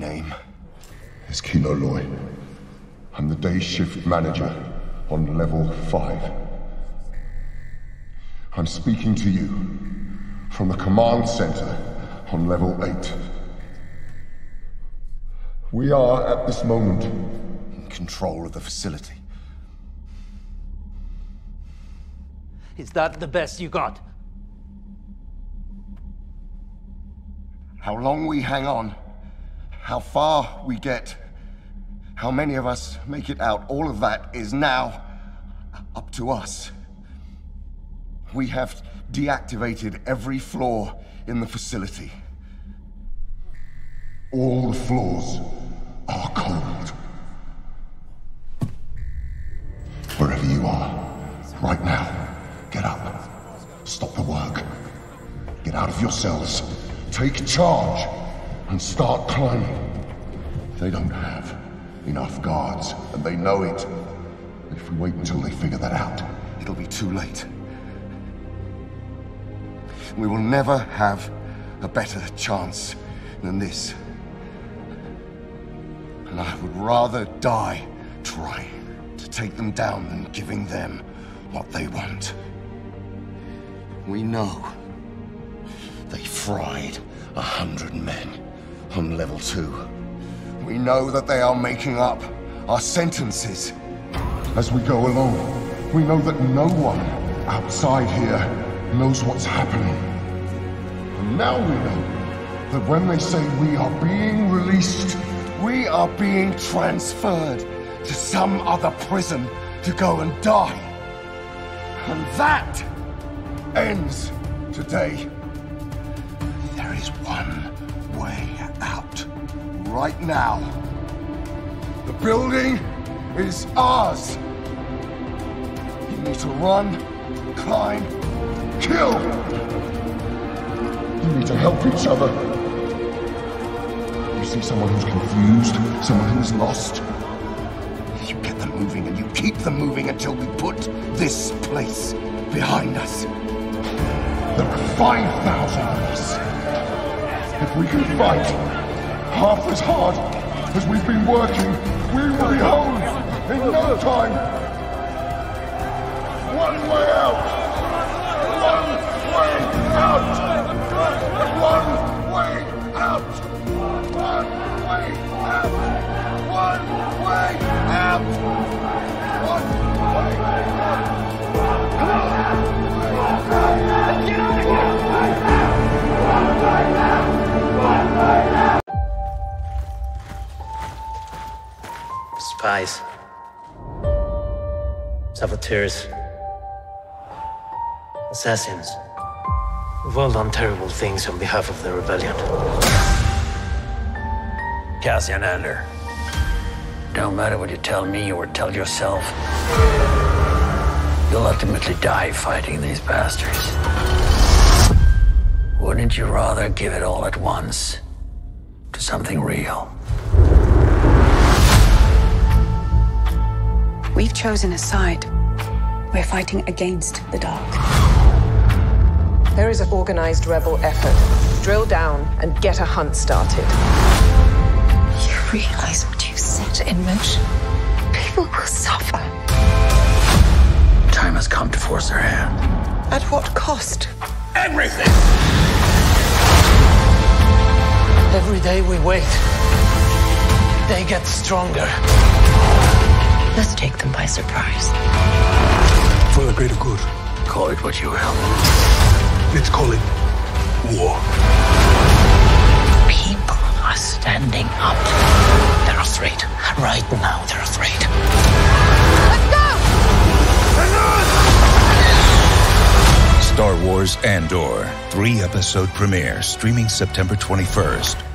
name is Kino Loy. I'm the day shift manager on level 5. I'm speaking to you from the command center on level 8. We are, at this moment, in control of the facility. Is that the best you got? How long we hang on, how far we get, how many of us make it out, all of that is now up to us. We have deactivated every floor in the facility. All the floors are cold. Wherever you are, right now, get up. Stop the work. Get out of your cells. Take charge and start climbing. They don't have enough guards, and they know it. If we wait until they figure that out, it'll be too late. We will never have a better chance than this. And I would rather die trying to take them down than giving them what they want. We know they fried a hundred men on level two. We know that they are making up our sentences. As we go along, we know that no one outside here knows what's happening. And now we know that when they say we are being released, we are being transferred to some other prison to go and die. And that ends today. There is one way out. Right now. The building is ours. You need to run, climb, kill. You need to help each other. You see someone who's confused, someone who's lost. You get them moving and you keep them moving until we put this place behind us. There are 5,000 of us. If we can fight half as hard as we've been working, we will be home in no time. One way out. Spies. Saboteurs. Assassins. We've all done terrible things on behalf of the rebellion. Cassian Andor. Don't matter what you tell me or tell yourself. You'll ultimately die fighting these bastards. Wouldn't you rather give it all at once to something real? We've chosen a side. We're fighting against the dark. There is an organized rebel effort. Drill down and get a hunt started. You realize what you set in motion? People will suffer. Time has come to force their hand. At what cost? Everything! Every day we wait, they get stronger. Let's take them by surprise. For the greater good, Call it what you will. let's call it war. People are standing up. They're afraid. Right now, they're afraid. Star Wars Andor, three episode premiere, streaming September 21st.